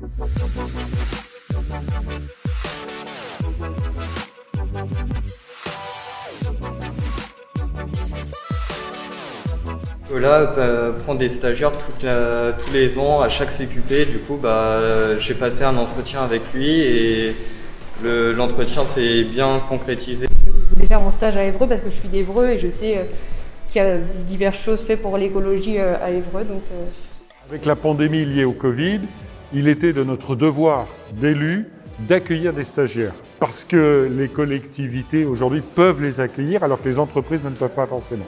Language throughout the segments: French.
Là, bah, prendre des stagiaires tous les ans à chaque CQP, du coup, bah, j'ai passé un entretien avec lui et l'entretien s'est bien concrétisé. Je voulais faire mon stage à Évreux parce que je suis d'Évreux et je sais euh, qu'il y a diverses choses faites pour l'écologie euh, à Évreux. Donc, euh. Avec la pandémie liée au Covid, il était de notre devoir d'élus d'accueillir des stagiaires parce que les collectivités aujourd'hui peuvent les accueillir alors que les entreprises ne le peuvent pas forcément.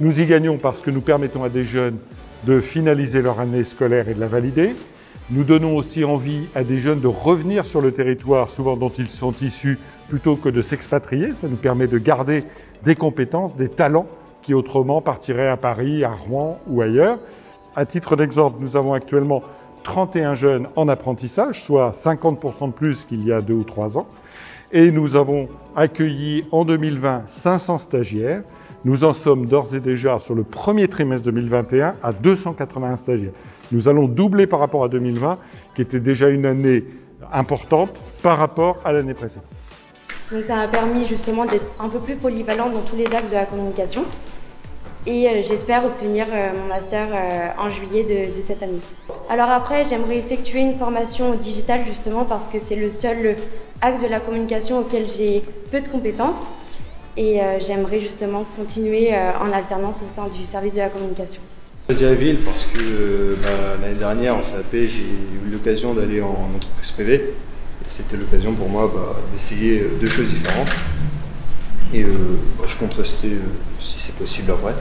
Nous y gagnons parce que nous permettons à des jeunes de finaliser leur année scolaire et de la valider. Nous donnons aussi envie à des jeunes de revenir sur le territoire, souvent dont ils sont issus, plutôt que de s'expatrier. Ça nous permet de garder des compétences, des talents qui autrement partiraient à Paris, à Rouen ou ailleurs. À titre d'exemple, nous avons actuellement 31 jeunes en apprentissage, soit 50% de plus qu'il y a deux ou trois ans. Et nous avons accueilli en 2020 500 stagiaires. Nous en sommes d'ores et déjà sur le premier trimestre 2021 à 281 stagiaires. Nous allons doubler par rapport à 2020, qui était déjà une année importante par rapport à l'année précédente. Donc ça m'a permis justement d'être un peu plus polyvalent dans tous les actes de la communication et euh, j'espère obtenir euh, mon master euh, en juillet de, cette année. Alors après, j'aimerais effectuer une formation digitale justement parce que c'est le seul axe de la communication auquel j'ai peu de compétences et j'aimerais justement continuer en alternance au sein du service de la communication. Choisi la ville parce que bah, l'année dernière en CAP j'ai eu l'occasion d'aller en entreprise privée. C'était l'occasion pour moi bah, d'essayer deux choses différentes. Et bah, je compte rester si c'est possible après.